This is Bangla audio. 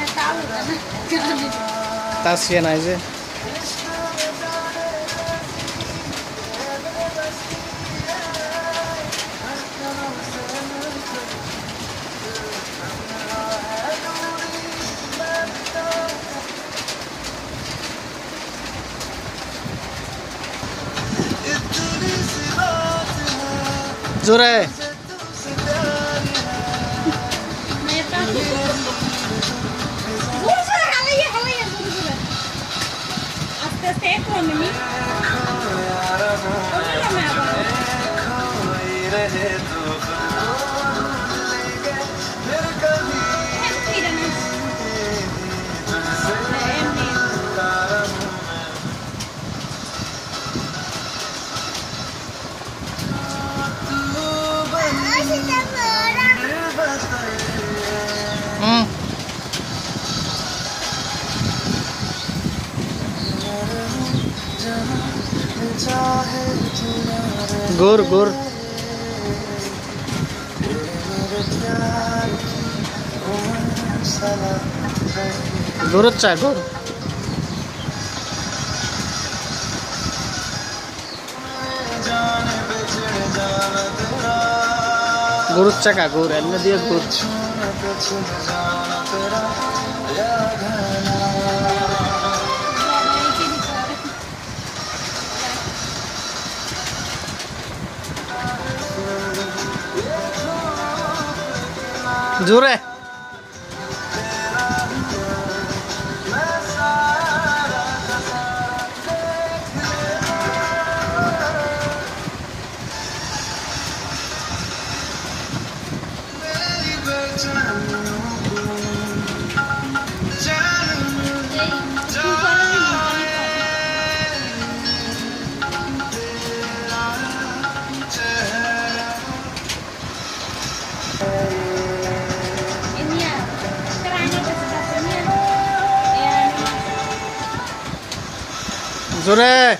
Eh tahu kan. তাসিয়া जोरे रहे तो গুর গুর। গুরুর চা গুর। গুরুর চাকা গুড় এমনি দিয়ে গুড় জোরে। Time जोरे